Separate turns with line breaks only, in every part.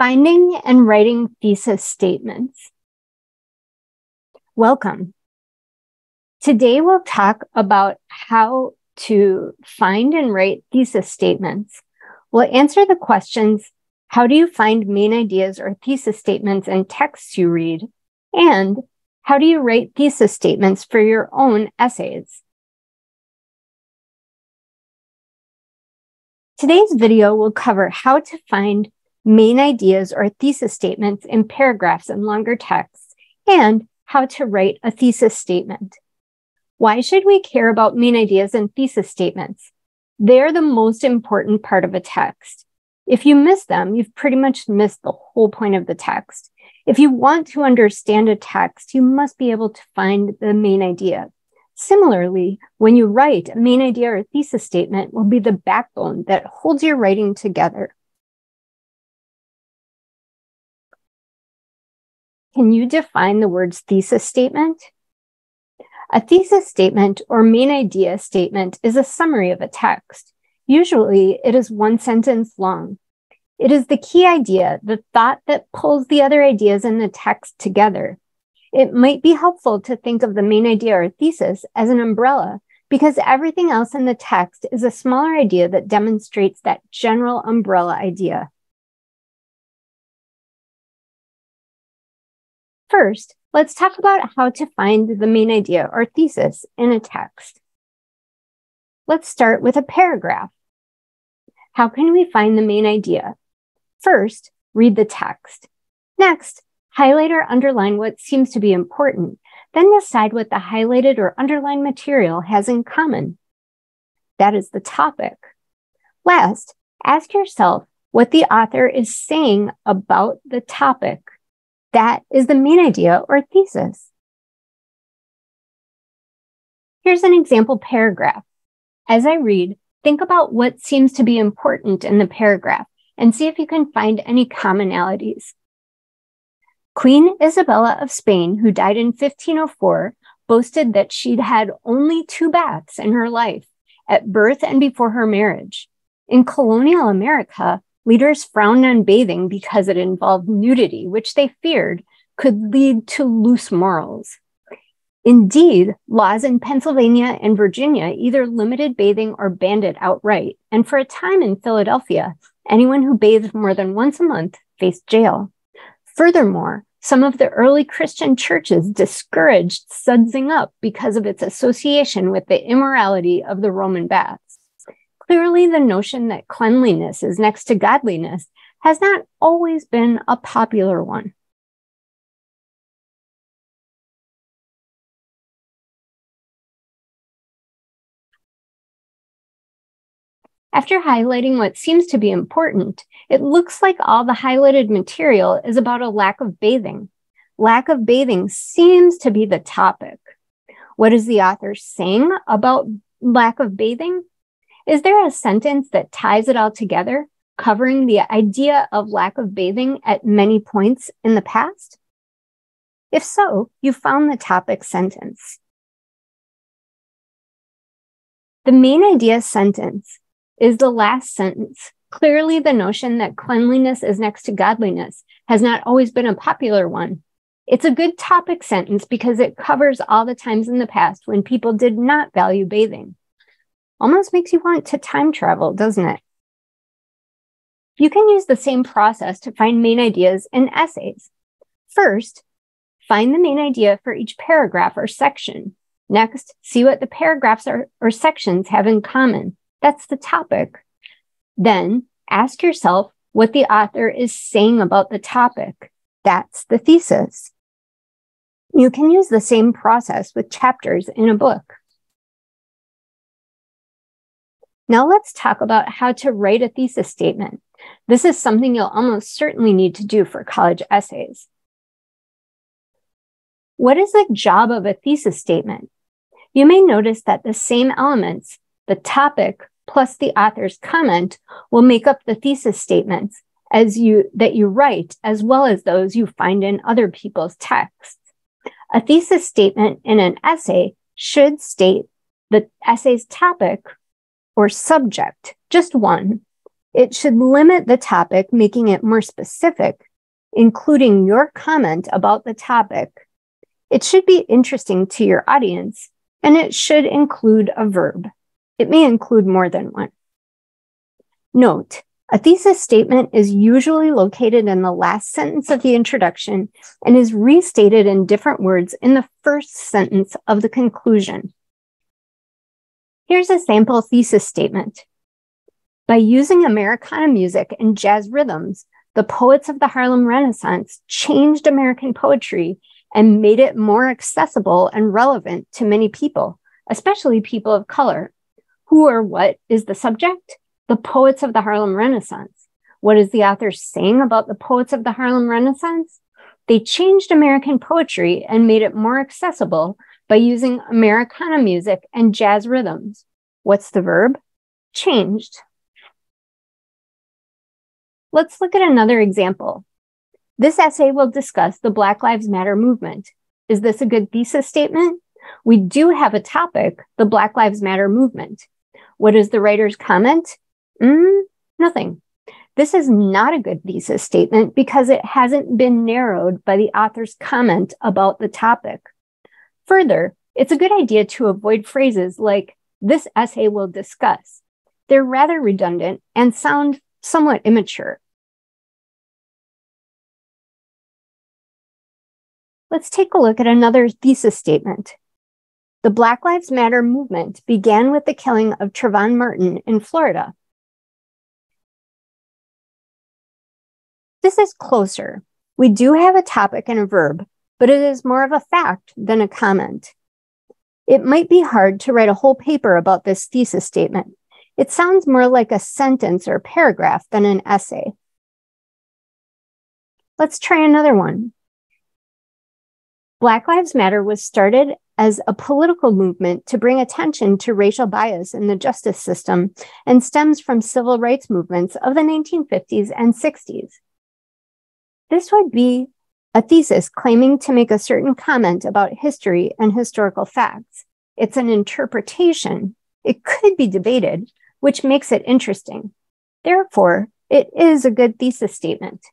Finding and writing thesis statements. Welcome. Today we'll talk about how to find and write thesis statements. We'll answer the questions How do you find main ideas or thesis statements in texts you read? And how do you write thesis statements for your own essays? Today's video will cover how to find main ideas or thesis statements in paragraphs and longer texts, and how to write a thesis statement. Why should we care about main ideas and thesis statements? They're the most important part of a text. If you miss them, you've pretty much missed the whole point of the text. If you want to understand a text, you must be able to find the main idea. Similarly, when you write, a main idea or thesis statement will be the backbone that holds your writing together. Can you define the words thesis statement? A thesis statement or main idea statement is a summary of a text. Usually it is one sentence long. It is the key idea, the thought that pulls the other ideas in the text together. It might be helpful to think of the main idea or thesis as an umbrella because everything else in the text is a smaller idea that demonstrates that general umbrella idea. First, let's talk about how to find the main idea or thesis in a text. Let's start with a paragraph. How can we find the main idea? First, read the text. Next, highlight or underline what seems to be important. Then decide what the highlighted or underlined material has in common. That is the topic. Last, ask yourself what the author is saying about the topic. That is the main idea or thesis. Here's an example paragraph. As I read, think about what seems to be important in the paragraph and see if you can find any commonalities. Queen Isabella of Spain, who died in 1504, boasted that she'd had only two baths in her life at birth and before her marriage. In colonial America, Leaders frowned on bathing because it involved nudity, which they feared could lead to loose morals. Indeed, laws in Pennsylvania and Virginia either limited bathing or banned it outright. And for a time in Philadelphia, anyone who bathed more than once a month faced jail. Furthermore, some of the early Christian churches discouraged sudsing up because of its association with the immorality of the Roman baths. Clearly, the notion that cleanliness is next to godliness has not always been a popular one. After highlighting what seems to be important, it looks like all the highlighted material is about a lack of bathing. Lack of bathing seems to be the topic. What is the author saying about lack of bathing? Is there a sentence that ties it all together, covering the idea of lack of bathing at many points in the past? If so, you found the topic sentence. The main idea sentence is the last sentence. Clearly, the notion that cleanliness is next to godliness has not always been a popular one. It's a good topic sentence because it covers all the times in the past when people did not value bathing almost makes you want to time travel, doesn't it? You can use the same process to find main ideas in essays. First, find the main idea for each paragraph or section. Next, see what the paragraphs or, or sections have in common. That's the topic. Then ask yourself what the author is saying about the topic. That's the thesis. You can use the same process with chapters in a book. Now let's talk about how to write a thesis statement. This is something you'll almost certainly need to do for college essays. What is the job of a thesis statement? You may notice that the same elements, the topic plus the author's comment, will make up the thesis statements as you that you write, as well as those you find in other people's texts. A thesis statement in an essay should state the essay's topic or subject, just one, It should limit the topic, making it more specific, including your comment about the topic. It should be interesting to your audience, and it should include a verb. It may include more than one. Note, a thesis statement is usually located in the last sentence of the introduction and is restated in different words in the first sentence of the conclusion. Here's a sample thesis statement. By using Americana music and jazz rhythms, the poets of the Harlem Renaissance changed American poetry and made it more accessible and relevant to many people, especially people of color. Who or what is the subject? the poets of the Harlem Renaissance. What is the author saying about the poets of the Harlem Renaissance? They changed American poetry and made it more accessible by using Americana music and jazz rhythms. What's the verb? Changed. Let's look at another example. This essay will discuss the Black Lives Matter movement. Is this a good thesis statement? We do have a topic, the Black Lives Matter movement. What is the writer's comment? Mm, nothing. This is not a good thesis statement because it hasn't been narrowed by the author's comment about the topic. Further, it's a good idea to avoid phrases like, this essay will discuss. They're rather redundant and sound somewhat immature. Let's take a look at another thesis statement. The Black Lives Matter movement began with the killing of Trayvon Martin in Florida This is closer. We do have a topic and a verb, but it is more of a fact than a comment. It might be hard to write a whole paper about this thesis statement. It sounds more like a sentence or paragraph than an essay. Let's try another one. Black Lives Matter was started as a political movement to bring attention to racial bias in the justice system and stems from civil rights movements of the 1950s and 60s. This would be a thesis claiming to make a certain comment about history and historical facts. It's an interpretation. It could be debated, which makes it interesting. Therefore, it is a good thesis statement.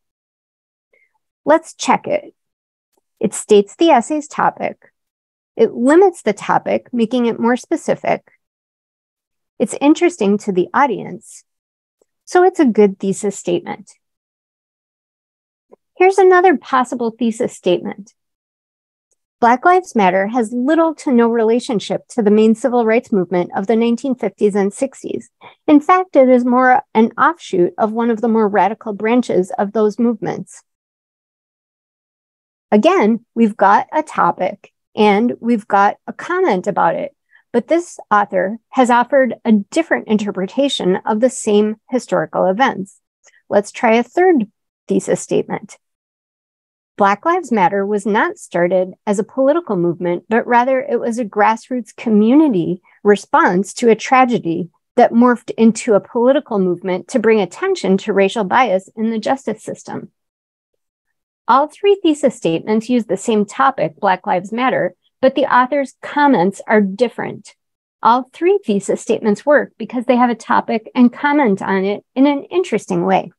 Let's check it. It states the essay's topic. It limits the topic, making it more specific. It's interesting to the audience. So it's a good thesis statement. Here's another possible thesis statement. Black Lives Matter has little to no relationship to the main civil rights movement of the 1950s and 60s. In fact, it is more an offshoot of one of the more radical branches of those movements. Again, we've got a topic and we've got a comment about it, but this author has offered a different interpretation of the same historical events. Let's try a third thesis statement. Black Lives Matter was not started as a political movement, but rather it was a grassroots community response to a tragedy that morphed into a political movement to bring attention to racial bias in the justice system. All three thesis statements use the same topic, Black Lives Matter, but the author's comments are different. All three thesis statements work because they have a topic and comment on it in an interesting way.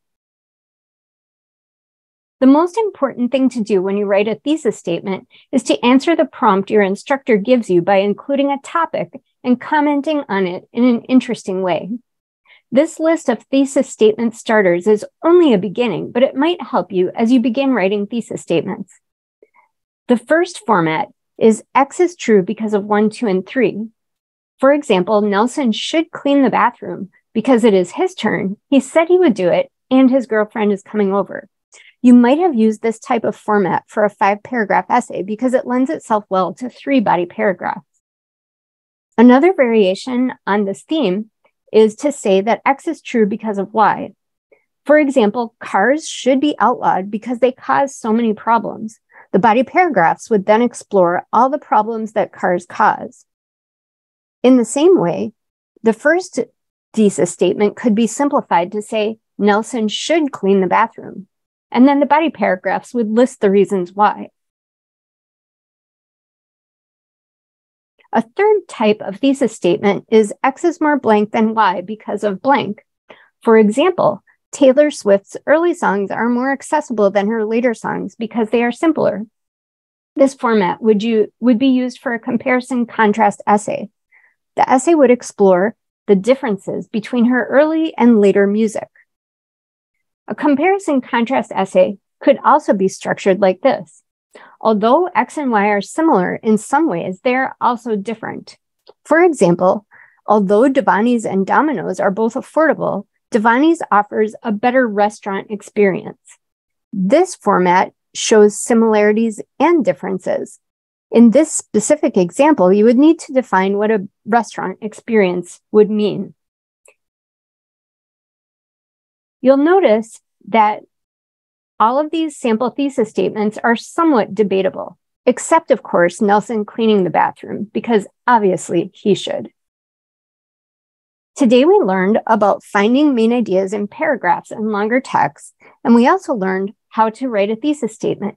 The most important thing to do when you write a thesis statement is to answer the prompt your instructor gives you by including a topic and commenting on it in an interesting way. This list of thesis statement starters is only a beginning, but it might help you as you begin writing thesis statements. The first format is X is true because of one, two, and three. For example, Nelson should clean the bathroom because it is his turn. He said he would do it, and his girlfriend is coming over. You might have used this type of format for a five paragraph essay because it lends itself well to three body paragraphs. Another variation on this theme is to say that X is true because of Y. For example, cars should be outlawed because they cause so many problems. The body paragraphs would then explore all the problems that cars cause. In the same way, the first thesis statement could be simplified to say Nelson should clean the bathroom and then the body paragraphs would list the reasons why. A third type of thesis statement is X is more blank than Y because of blank. For example, Taylor Swift's early songs are more accessible than her later songs because they are simpler. This format would, you, would be used for a comparison contrast essay. The essay would explore the differences between her early and later music. A comparison contrast essay could also be structured like this. Although X and Y are similar in some ways, they are also different. For example, although Devani's and Domino's are both affordable, Devani's offers a better restaurant experience. This format shows similarities and differences. In this specific example, you would need to define what a restaurant experience would mean. You'll notice that all of these sample thesis statements are somewhat debatable, except, of course, Nelson cleaning the bathroom, because obviously he should. Today, we learned about finding main ideas in paragraphs and longer texts, and we also learned how to write a thesis statement.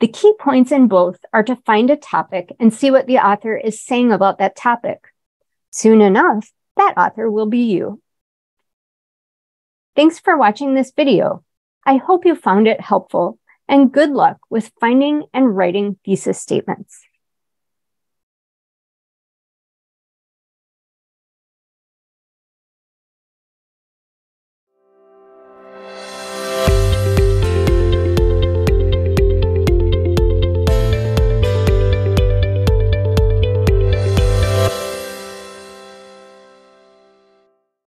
The key points in both are to find a topic and see what the author is saying about that topic. Soon enough, that author will be you. Thanks for watching this video. I hope you found it helpful and good luck with finding and writing thesis statements.